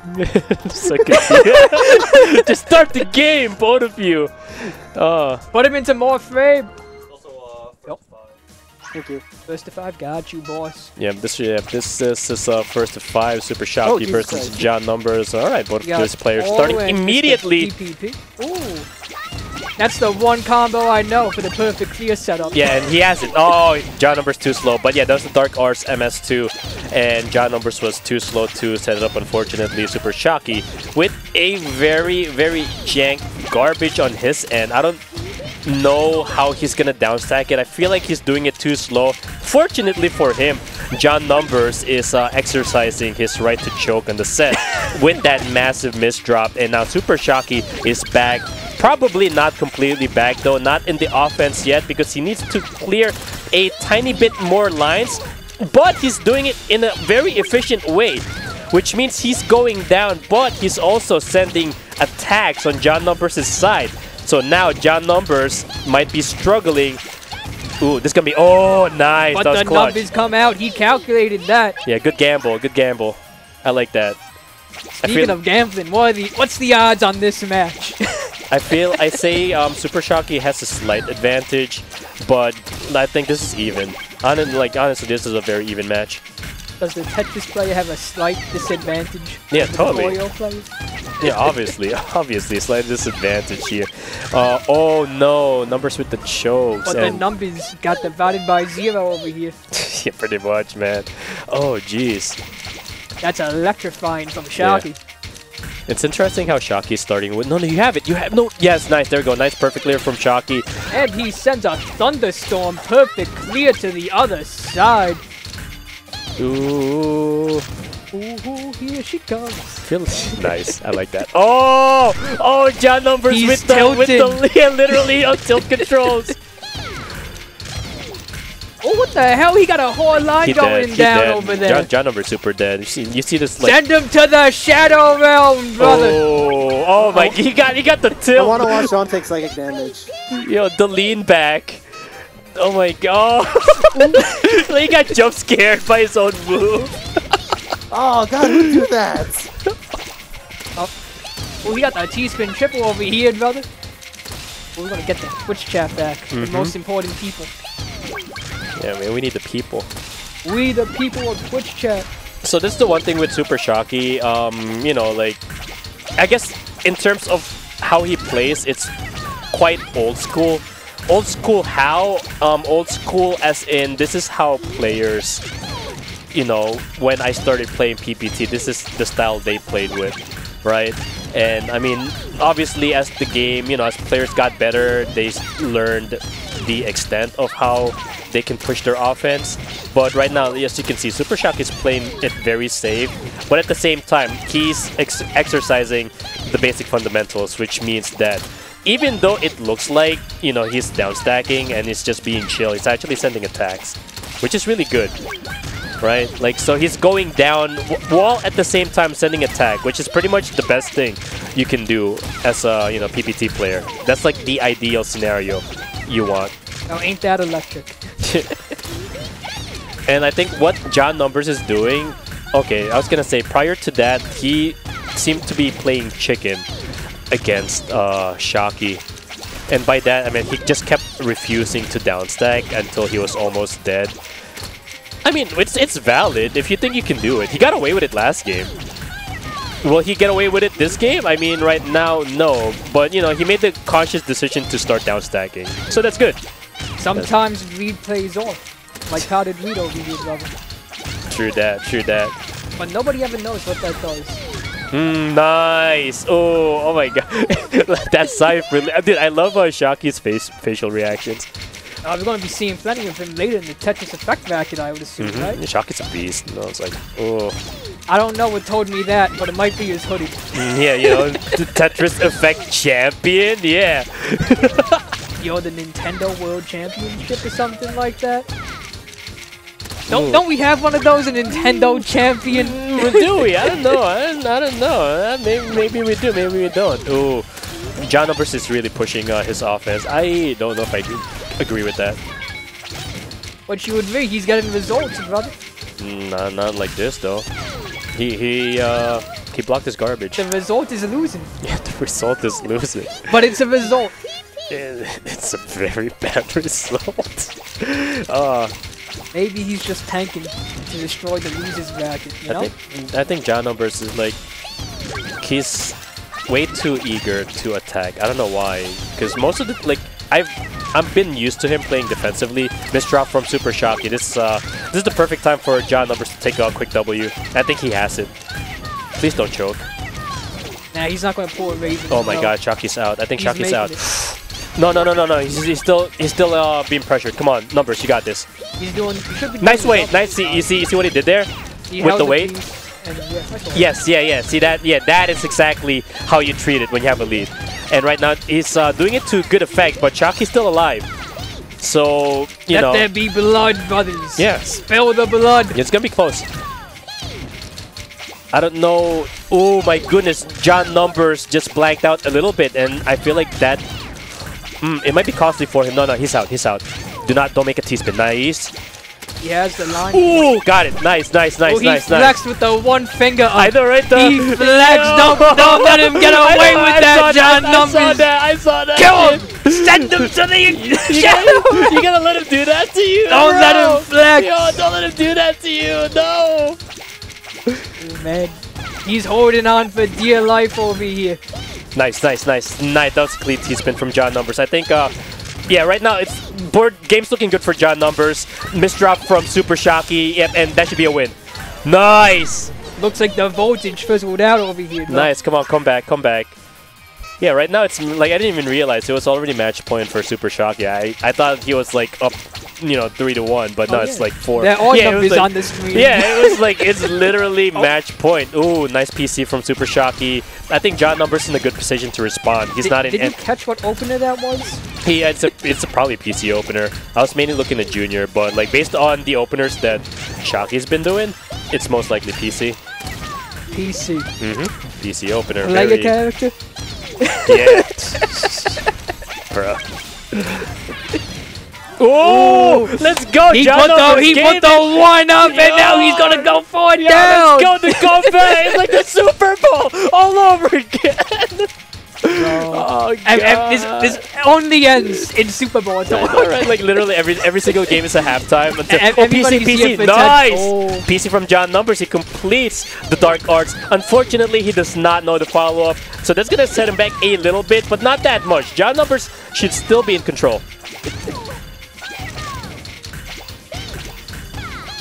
so confused. Just start the game, both of you. Uh, Put him into more frame. Also, uh, Yep. Thank you. First to five, got you, boss. yeah, this yeah, this, this is uh, first to five Super Shocky Oh, versus John Numbers. All right, both of got those players Oro starting immediately. DPP. Ooh. That's the one combo I know for the perfect clear setup. Yeah, and he has it. Oh, John Numbers too slow. But yeah, that was the Dark Arts MS2. And John Numbers was too slow to set it up, unfortunately. Super Shocky with a very, very jank garbage on his end. I don't know how he's gonna downstack it. I feel like he's doing it too slow. Fortunately for him, John Numbers is uh, exercising his right to choke on the set with that massive misdrop. And now Super Shocky is back. Probably not completely back though, not in the offense yet because he needs to clear a tiny bit more lines. But he's doing it in a very efficient way which means he's going down, but he's also sending attacks on John Numbers' side. So now John Numbers might be struggling. Ooh, this gonna be oh nice. But the clutch. numbers come out. He calculated that. Yeah, good gamble, good gamble. I like that. Speaking of gambling, what are the, what's the odds on this match? I feel I say um, Super Shocky has a slight advantage, but I think this is even. Hon- like honestly, this is a very even match. Does the Tetris player have a slight disadvantage? Yeah, totally. Yeah, obviously, obviously, a slight disadvantage here. Uh, oh no, numbers with the chokes. But the numbers got divided by zero over here. yeah, pretty much, man. Oh, jeez. That's electrifying from Shocky. It's interesting how Shocky's starting with. No, no, you have it. You have no. Yes, nice. There we go. Nice, perfect clear from Shocky. And he sends a thunderstorm perfect clear to the other side. Ooh, Ooh, here she comes. feels nice. I like that. Oh, oh, John numbers He's with the with the literally on tilt controls. Oh, what the hell? He got a whole line He going dead. Down dead. over there. John, John numbers super dead. You see, you see this like. Send him to the Shadow Realm, brother. Oh, oh my! He got he got the tilt. I want to watch Sean take psychic damage. Yo, the lean back. Oh my god. he got jump scared by his own move. Oh god, who do that? Oh, we got the T-spin triple over here, brother. We're gonna get the Twitch chat back. Mm-hmm. The most important people. Yeah, man, we need the people. We the people of Twitch chat. So this is the one thing with Super Shocky. Um, you know, like, I guess in terms of how he plays, it's quite old school. Old school how? Um, old school as in this is how players, you know, when I started playing PPT, this is the style they played with, right? And I mean, obviously, as the game, you know, as players got better, they learned the extent of how they can push their offense. But right now, as you can see, Super Shock is playing it very safe. But at the same time, he's ex exercising the basic fundamentals, which means that even though it looks like, you know, he's down stacking and he's just being chill, he's actually sending attacks, which is really good. Right? Like, so he's going down while at the same time sending attack, which is pretty much the best thing you can do as a, you know, PPT player. That's like the ideal scenario you want. Now, ain't that electric? And I think what John Numbers is doing, okay, I was gonna say prior to that, he seemed to be playing chicken against uh, Shocky. And by that, I mean he just kept refusing to downstack until he was almost dead. I mean, it's it's valid if you think you can do it. He got away with it last game. Will he get away with it this game? I mean, right now, no. But, you know, he made the conscious decision to start downstacking. So that's good. Sometimes Reed plays off. Like how did Reed over here, brother? True that, true that. But nobody ever knows what that does. Mm, nice. Oh, oh my god. that side really. Dude, I love uh, Shocky's face facial reactions. Uh, we're gonna be seeing plenty of him later in the Tetris Effect bracket, I would assume, Mhm. right? Shocky's a beast. And I was like, oh. I don't know what told me that, but it might be his hoodie. Mm, yeah, you know, the Tetris Effect champion. Yeah. You're the Nintendo World Championship or something like that. Don't, Ooh. don't we have one of those, a Nintendo champion? Mm, do we? I don't know. I don't, I don't know. Uh, maybe, maybe we do. Maybe we don't. Oh, John Numbers is really pushing uh, his offense. I don't know if I do agree with that. But you would agree, he's getting results, brother. Mm, Not, not like this though. He he uh, He blocked his garbage. The result is losing. Yeah, the result is losing. But it's a result. It's a very bad result. Uh, Maybe he's just tanking to destroy the losers bracket, you know? I think I think John Numbers is like he's way too eager to attack. I don't know why, because most of the like I've I've been used to him playing defensively. Misdrop from Super Shocky. This uh this is the perfect time for John Numbers to take a quick W. I think he has it. Please don't choke. Nah, he's not gonna pull a Raven. Oh my no. God, Shocky's out. I think He's Shocky's out. it. No, no, no, no, no. He's, he's still he's still uh, being pressured. Come on, Numbers, you got this. He's doing. He Nice weight. Nice. See, you see, you see what he did there? He with the weight. piece, and yeah. Yes, yeah, yeah. See that? Yeah, that is exactly how you treat it when you have a lead. And right now, he's uh, doing it to good effect, but Chucky's still alive. So, you Let know, there be blood, brothers. Yeah. Spill the blood. it's gonna be close. I don't know. Oh my goodness, John Numbers just blanked out a little bit, and I feel like that. Mm, it might be costly for him. No, no, he's out. He's out. Do not, don't make a T-spin. Nice. He has the line. Ooh, got it. Nice, nice, nice, oh, he nice, nice. flexed with the one finger up. I know, right? The, He flexed. Don't, don't let him get away know, with I that, John I saw that. I saw that. Kill him. Send him to the. You gotta, you gotta let him do that to you. Don't let him flex. Yo, don't let him do that to you. No. Man, he's holding on for dear life over here. Nice, nice, nice, nice. That was a clean T-spin from John Numbers. I think, uh, yeah, right now it's board game's looking good for John Numbers. Misdrop from Super Shocky. Yep, and that should be a win. Nice, Looks like the voltage fizzled out over here. bro. nice. Come on, come back, come back. Yeah, right now it's like I didn't even realize it was already match point for Super Shocky. I I thought he was like up, you know, three to one, but no, Oh, it's yeah. like four. There are yeah, numbers like- on the screen. Yeah, it was like it's literally Oh. match point. Ooh, nice PC from Super Shocky. I think John Numbers in a good position to respond. He's Did, not in. did you catch what opener that was? he it's a it's a probably PC opener. I was mainly looking at Junior, but like based on the openers that Shocky's been doing, it's most likely PC. PC. Mm-hmm. PC opener. Player very- character. Yeah. Bro. Oh, let's go, He John put the he put the one up, and now he's gonna go for it Yeah, down. let's go the combat. It's like the And this, this only ends in Super Bowl. Know, right? Like literally every every single game is a halftime. Until, oh, PC, PC, nice. oh. PC from John Numbers. He completes the Dark Arts. Unfortunately, he does not know the follow up, so that's gonna set him back a little bit, but not that much. John Numbers should still be in control.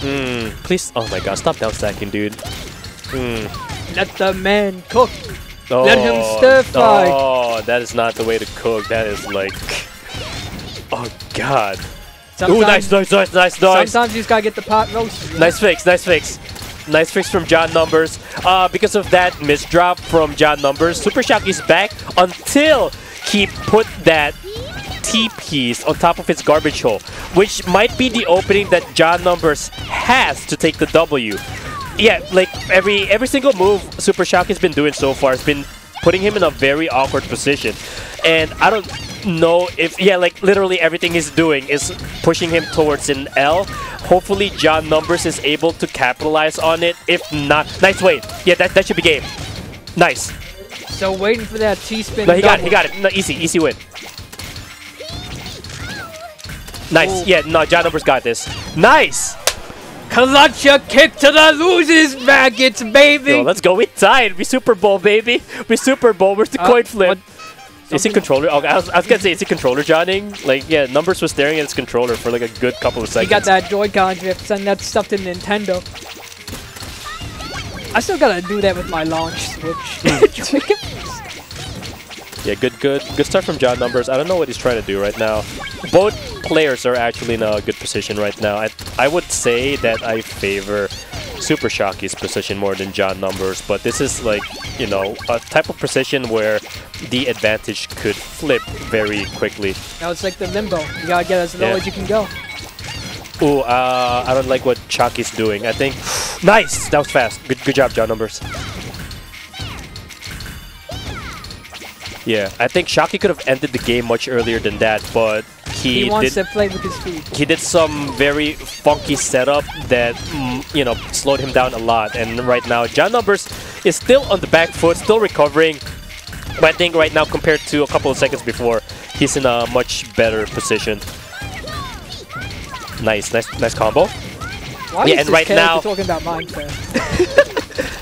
Hmm. Please. Oh my God! Stop down stacking, dude. Hmm. Let the man cook. Oh, Let him stir fry. Oh, that is not the way to cook. That is like. Oh God. Ooh, nice, nice, nice, nice, nice. Sometimes you just gotta get the pot roasted. know? Nice fix, nice fix. Nice fix from John Numbers. Uh, because of that misdrop from John Numbers, Super Shocky's back until he put that T-piece on top of his garbage hole, which might be the opening that John Numbers has to take the W. Yeah, like every every single move Super Shock has been doing so far has been putting him in a very awkward position. And I don't know if yeah, like literally everything he's doing is pushing him towards an L. Hopefully John Numbers is able to capitalize on it. If not, nice wait. Yeah, that, that should be game. Nice. So waiting for that T-spin. No, he got it. He got it. No, easy, easy win. Nice. Oh. Yeah, no, John Numbers got this. Nice. Clutcher kick to the losers brackets, baby. Yo, let's go. We tied. We Super Bowl, baby. We Super Bowl. Where's the Uh, coin flip? Is he something- controller? Okay, I was, I was gonna say, is he controller Johnning? Like, yeah, Numbers was staring at his controller for like a good couple of seconds. seconds. got that Joy-Con drift, send that stuff to Nintendo. I still gotta do that with my launch switch. Yeah, good, good, good start from John Numbers. I don't know what he's trying to do right now. Both players are actually in a good position right now. I, I would say that I favor Super Shocky's position more than John Numbers, but this is like, you know, a type of position where the advantage could flip very quickly. now it's like the limbo. You gotta get as low Yeah. as you can go. Ooh, uh, I don't like what Chucky's doing. I think, nice, that was fast. Good, good job, John Numbers. Yeah, I think Shocky could have ended the game much earlier than that, but he, He, wants did to play with his feet. he did some very funky setup that mm, you know slowed him down a lot. And right now, John Numbers is still on the back foot, still recovering. But I think right now, compared to a couple of seconds before, he's in a much better position. Nice, nice, nice combo. Why Yeah, is and this right now- talking about Minecraft?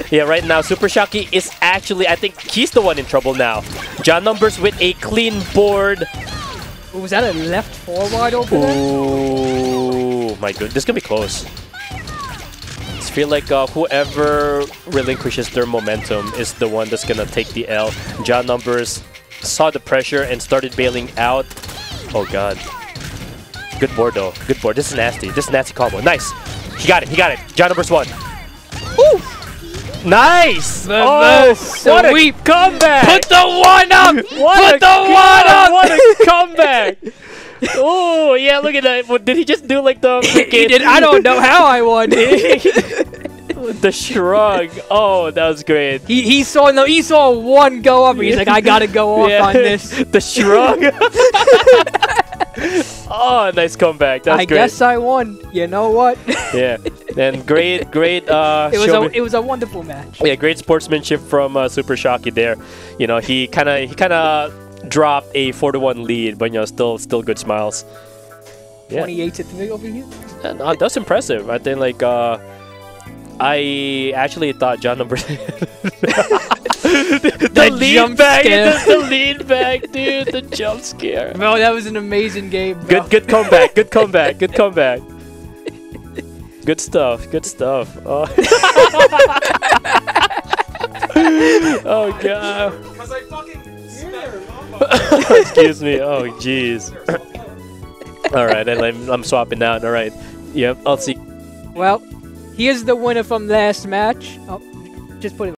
Yeah, right now, Super Shocky is actually, I think he's the one in trouble now. John Numbers with a clean board. Ooh, was that a left forward over there? Ooh, my good. This is gonna be close. I feel like uh, whoever relinquishes their momentum is the one that's gonna take the L. John Numbers saw the pressure and started bailing out. Oh god. Good board though. Good board. This is nasty. This is nasty combo. Nice. He got it. He got it. John Numbers won. Woo! Nice! The- oh, the what a comeback! Put the one up! What Put the one up! What a comeback! oh yeah, look at that. What, did he just do like the he did. I don't know how I won. the shrug? Oh, that was great. he he saw no. He saw one go up. He's like, I gotta go off Yeah. on this. the shrug. Oh, nice comeback. That was I great. guess I won. You know what? yeah. And great, great. Uh, it was a it was a wonderful match. yeah, great sportsmanship from uh, Super Shocky there. You know, he kind of he kind of dropped a four to one lead, but you know, still still good smiles. Yeah. 28 to three over here. And, uh, that's impressive. I think like uh, I actually thought John number the That lead jump back, scare. the, the lead back, dude, the jump scare. Bro, that was an amazing game. Bro. Good, good comeback, good comeback, good comeback. Good stuff, good stuff. Oh, oh god. Because I fucking smacked Excuse me. Oh jeez. All right, and I'm, I'm swapping out. All right. Yep, I'll see. Well, here's the winner from last match. Oh, just put it.